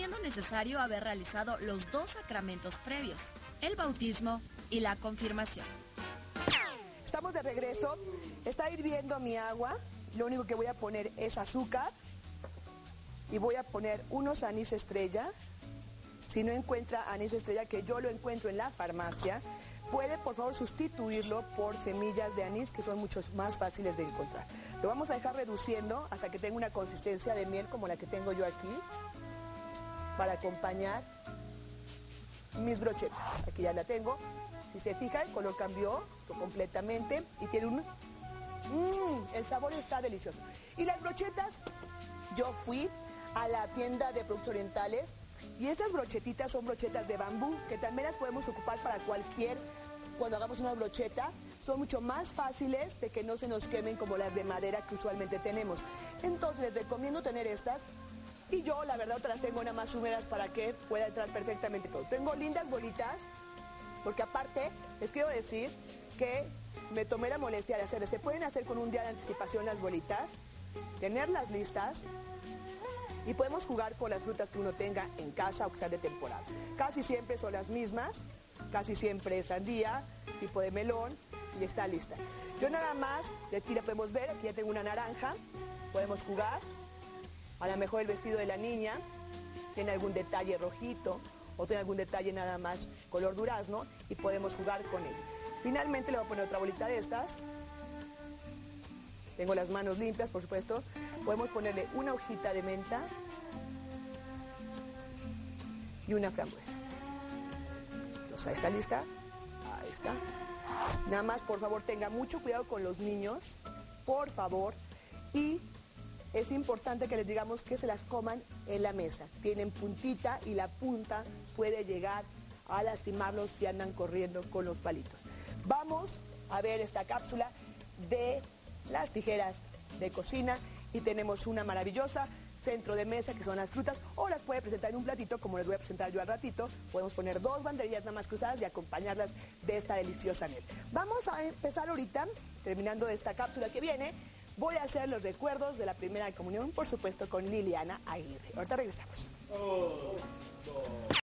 siendo necesario haber realizado los dos sacramentos previos, el bautismo y la confirmación. Estamos de regreso, está hirviendo mi agua, lo único que voy a poner es azúcar y voy a poner unos anís estrella. Si no encuentra anís estrella, que yo lo encuentro en la farmacia, puede por favor sustituirlo por semillas de anís que son mucho más fáciles de encontrar. Lo vamos a dejar reduciendo hasta que tenga una consistencia de miel como la que tengo yo aquí para acompañar mis brochetas. Aquí ya la tengo. Si se fija, el color cambió completamente y tiene un... Mmm, el sabor está delicioso. Y las brochetas, yo fui a la tienda de productos orientales y estas brochetitas son brochetas de bambú que también las podemos ocupar para cualquier, cuando hagamos una brocheta, son mucho más fáciles de que no se nos quemen como las de madera que usualmente tenemos. Entonces les recomiendo tener estas y yo la verdad otras tengo nada más húmedas para que pueda entrar perfectamente todo. Tengo lindas bolitas porque aparte les quiero decir que me tomé la molestia de hacer, se pueden hacer con un día de anticipación las bolitas, tenerlas listas y podemos jugar con las frutas que uno tenga en casa o que sean de temporada. Casi siempre son las mismas, casi siempre es sandía, tipo de melón y está lista. Yo nada más, de la podemos ver, aquí ya tengo una naranja, podemos jugar. A lo mejor el vestido de la niña tiene algún detalle rojito o tiene algún detalle nada más color durazno y podemos jugar con él. Finalmente le voy a poner otra bolita de estas. Tengo las manos limpias, por supuesto. Podemos ponerle una hojita de menta y una frambuesa. Entonces, ahí está lista. Ahí está. Nada más, por favor, tenga mucho cuidado con los niños. Por favor. Y es importante que les digamos que se las coman en la mesa. Tienen puntita y la punta puede llegar a lastimarlos si andan corriendo con los palitos. Vamos a ver esta cápsula de las tijeras de cocina y tenemos una maravillosa centro de mesa que son las frutas o las puede presentar en un platito como les voy a presentar yo al ratito. Podemos poner dos banderillas nada más cruzadas y acompañarlas de esta deliciosa miel. Vamos a empezar ahorita, terminando esta cápsula que viene, voy a hacer los recuerdos de la primera comunión, por supuesto, con Liliana Aguirre. Ahorita regresamos.